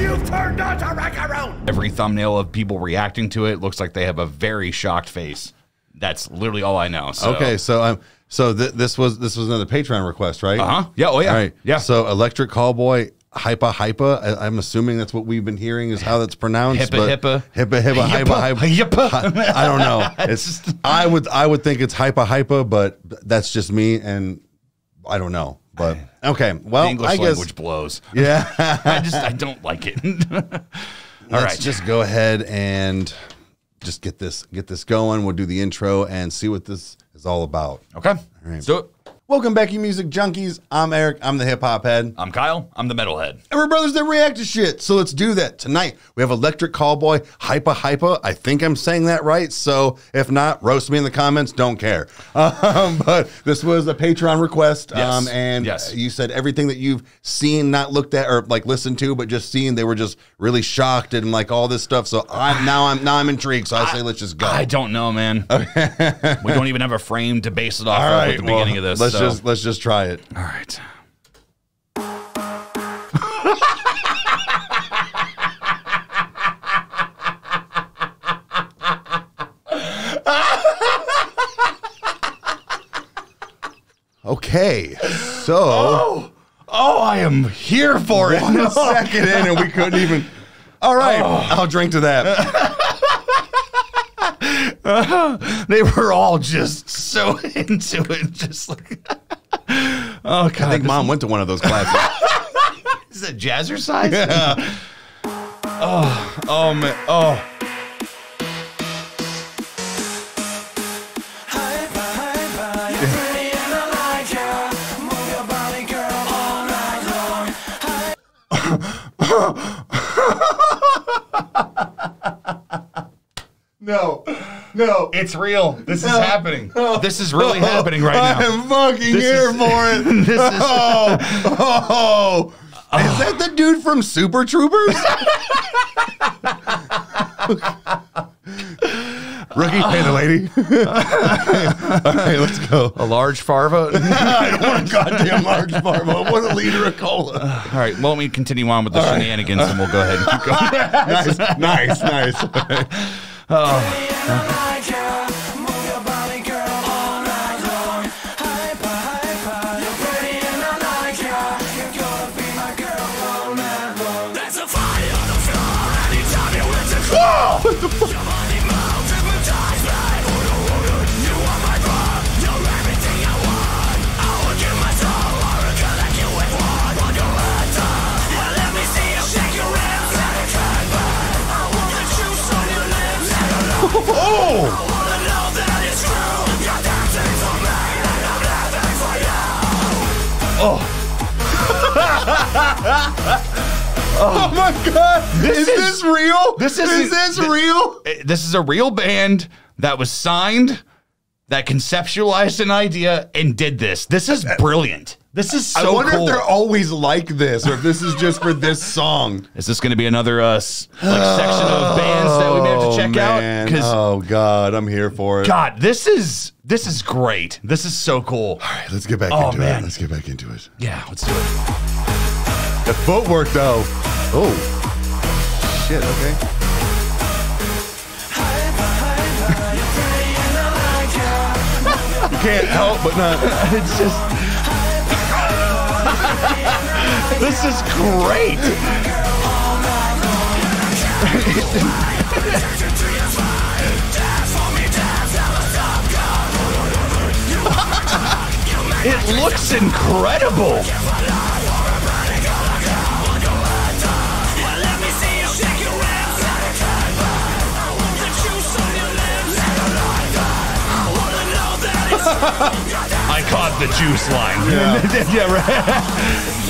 You've turned on to Rykerroad! Every thumbnail of people reacting to it looks like they have a very shocked face. That's literally all I know. So. Okay, so um, so th- this was this was another Patreon request, right? Uh huh. Yeah. Oh yeah. All right. Yeah. So electric callboy. Hypa hypa. I, I'm assuming that's what we've been hearing is how that's pronounced. Hippa, but- hippa. hippa hippa hypa Yippa, hypa. yippa. I don't know. It's I would I would think it's hypa hypa, but that's just me, and I don't know. But okay, well, the English I guess language blows. yeah. I just I don't like it. all Let's right. just go ahead and just get this get this going. We'll do the intro and see what this is all about. okay. Let's do it. Welcome back, you music junkies. I'm Eric. I'm the hip hop head. I'm Kyle. I'm the metalhead. And we're brothers that react to shit. So let's do that. Tonight, we have Electric Callboy, Hypa Hypa. I think I'm saying that right. So if not, roast me in the comments. Don't care. Um, but this was a Patreon request. Yes. Um, and Yes. you said everything that you've seen, not looked at or like listened to, but just seen, they were just really shocked and like all this stuff. So I'm now I'm now I'm intrigued. So I say let's just go. I don't know, man. we don't even have a frame to base it off all of at the well, beginning of this. So- just let's just try it. All right. Okay. So Oh, oh, I am here for it. one second in and we couldn't even. All right, oh. I'll drink to that. they were all just so into it, just like. Oh god! I think mom went to one of those classes. is that jazzercise? Yeah. Oh, oh man, oh. No. It's real. This is happening. This is really happening right now. I'm fucking This here is- for it. This is- oh, oh. Is that the dude from Super Troopers? Rookie, pay the lady. All right, let's go. A large farva. I don't want a goddamn large Farva. I want a liter of cola. All right, well, let me continue on with the shenanigans, and we'll go ahead and keep going. nice, nice, nice. Oh my god! This is, is- this real? this is isn't- this real? Eh, This is a real band that was signed, that conceptualized an idea, and did this. This is brilliant. This is so I wonder cool. if they're always like this, or if this is just for this song. Is this going to be another uh, s- like section of bands that we may have to check out? man. Because oh god, I'm here for it. God, this is this is great. This is so cool. All right, let's get back Oh, into man. it. Let's get back into it. Yeah, let's do it. The footwork, though. Oh, shit. Okay. you can't help but not. It's just. This is great. it looks incredible. I caught the juice line. Yeah. yeah right.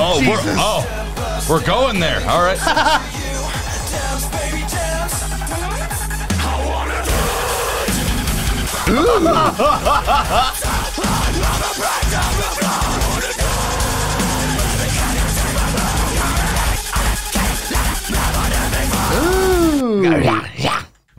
Oh, we're, oh, we're going there. All right.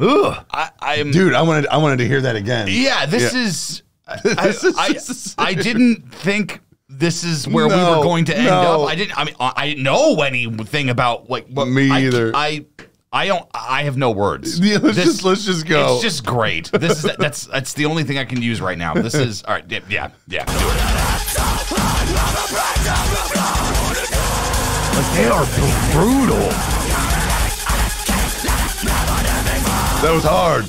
Ooh. I, I'm Dude, I wanted I wanted to hear that again. Yeah, this Yeah. is. This I, is I, I didn't think this is where we were going to end no. up. I didn't. I mean, I I didn't know anything about like what Me I- either. I I don't. I have no words. Yeah, let's This- just let's just go. It's just great. This is that's that's the only thing I can use right now. This is all right. Yeah, yeah, yeah. Do it. Like they are brutal. that was hard.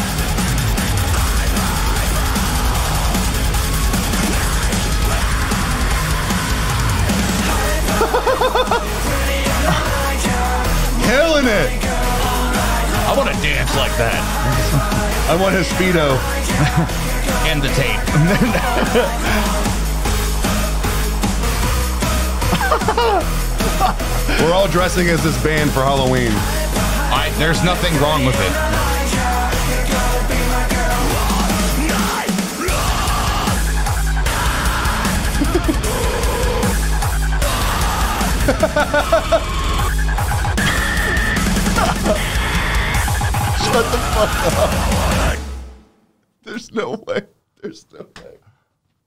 Killing it. I want to dance like that. I want his speedo. And the tape. We're all dressing as this band for Halloween. I, there's nothing wrong with it. Shut the fuck up. There's no way. There's no way.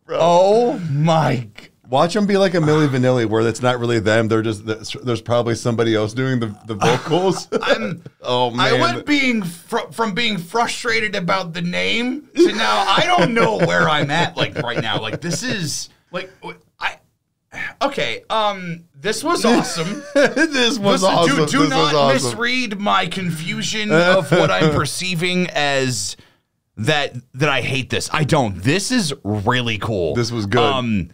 Bro. Oh my. Watch them be like a Milli Vanilli, where it's not really them. They're just there's probably somebody else doing the, the vocals. I'm. oh man, I went being fr- from being frustrated about the name to now I don't know where I'm at like right now. Like this is like. Okay, um, this was awesome. this was Listen, awesome. Do, do this not awesome. misread my confusion of what I'm perceiving as that that I hate this. I don't. This is really cool. This was good. Um,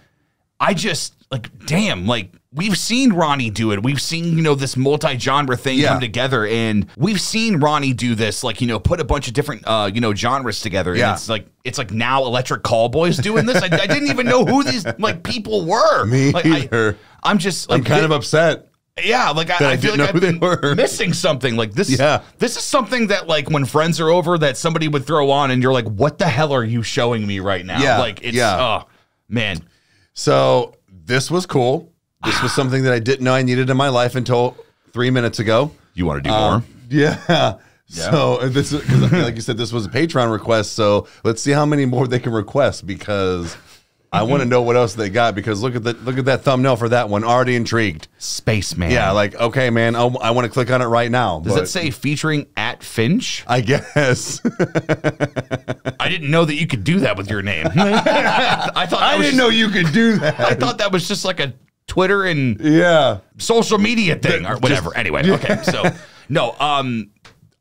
I just like damn, like we've seen Ronnie do it. We've seen you know this multi-genre thing Yeah. come together, and we've seen Ronnie do this. Like you know, put a bunch of different uh you know genres together. Yeah. And it's like it's like now Electric Callboys doing this. I, I didn't even know who these like people were. Me like, either. I, I'm just like I'm kind thi- of upset. yeah, like I I, I feel like I've been were. missing something. Like this, Yeah. this is something that like when friends are over, that somebody would throw on, and you're like, "What the hell are you showing me right now?" Yeah, like it's yeah. oh man, So this was cool. This was something that I didn't know I needed in my life until three minutes ago. you want to do Um, more? Yeah. So uh, this is 'cause like you said, this was a Patreon request. So let's see how many more they can request because I want to know what else they got. Because look at the look at that thumbnail for that one. Already intrigued. Spaceman. Yeah, like okay, man, I, want to click on it right now. does but it say featuring at Finch? I guess I didn't know that you could do that with your name. I thought I didn't just- know you could do that. I thought that was just like a Twitter and yeah, social media thing or just- whatever. anyway, okay, so no, um,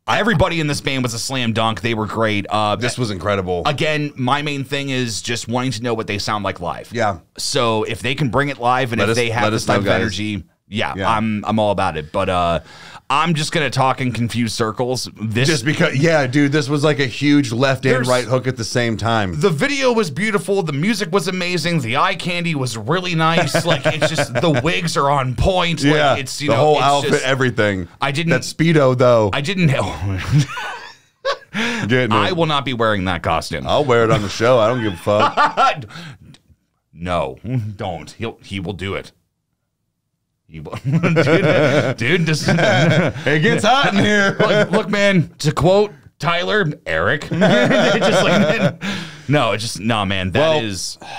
everybody in this band was a slam dunk. They were great. Uh, this was incredible. again, my main thing is just wanting to know what they sound like live. Yeah. So if they can bring it live and Let if us- they have this type of energy, yeah, Yeah. I'm I'm all about it. But uh, I'm just gonna talk in confused circles. This Just because, yeah, dude, this was like a huge left and right hook at the same time. the video was beautiful. The music was amazing. The eye candy was really nice. like it's just the wigs are on point. yeah, Like it's you the know whole it's outfit, just- everything. I didn't- That speedo though. I didn't know. Getting I will not be wearing that costume. I'll wear it on the show. I don't give a fuck. no, don't. He'll he will do it. Will. dude, dude, this, it gets hot in here. look, look, man. To quote Tyler, Eric. Just like, no, it just no, man. That is. Well-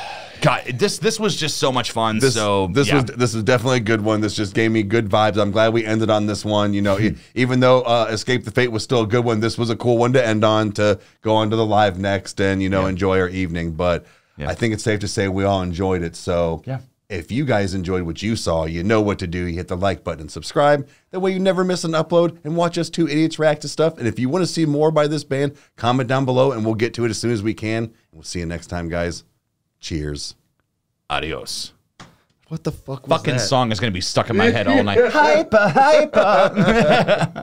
God, this this was just so much fun. This, so this yeah. was this is definitely a good one. This just gave me good vibes. I'm glad we ended on this one. You know, e- even though uh, Escape the Fate was still a good one, this was a cool one to end on to go on to the live next and you know enjoy our evening. But Yeah. I think it's safe to say we all enjoyed it. So Yeah. If you guys enjoyed what you saw, you know what to do. You hit the like button and subscribe. That way you never miss an upload and watch us two idiots react to stuff. And if you want to see more by this band, comment down below and we'll get to it as soon as we can. We'll see you next time, guys. Cheers. adios. What the fuck was Fucking that? song is gonna be stuck in my head all night. hyper, hyper.